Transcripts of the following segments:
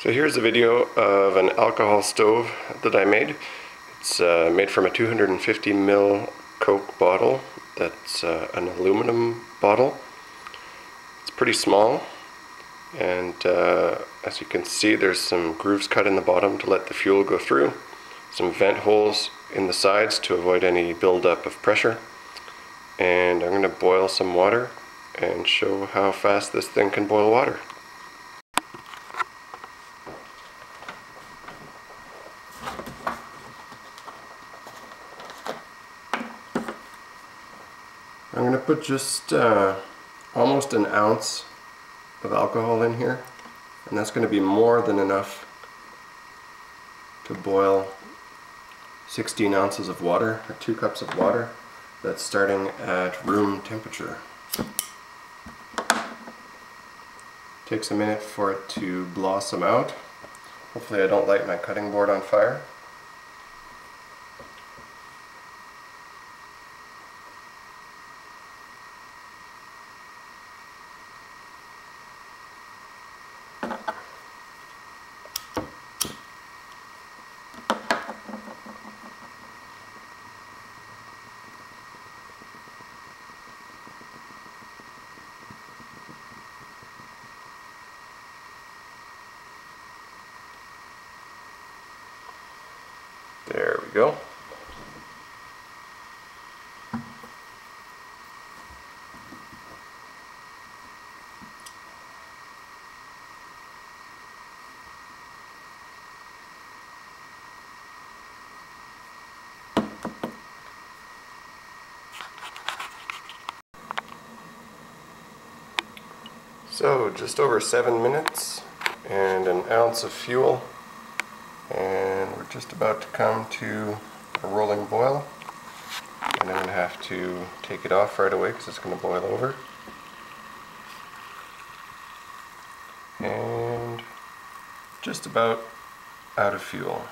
So here's a video of an alcohol stove that I made. It's uh, made from a 250 ml Coke bottle that's uh, an aluminum bottle. It's pretty small and uh, as you can see there's some grooves cut in the bottom to let the fuel go through. Some vent holes in the sides to avoid any buildup of pressure. And I'm going to boil some water and show how fast this thing can boil water. I'm going to put just uh, almost an ounce of alcohol in here and that's going to be more than enough to boil 16 ounces of water or 2 cups of water that's starting at room temperature. Takes a minute for it to blossom out. Hopefully I don't light my cutting board on fire. There we go. So just over seven minutes and an ounce of fuel and we're just about to come to a rolling boil. And I'm going to have to take it off right away because it's going to boil over. And just about out of fuel.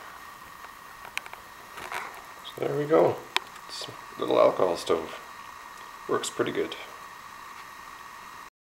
So there we go. It's a little alcohol stove. Works pretty good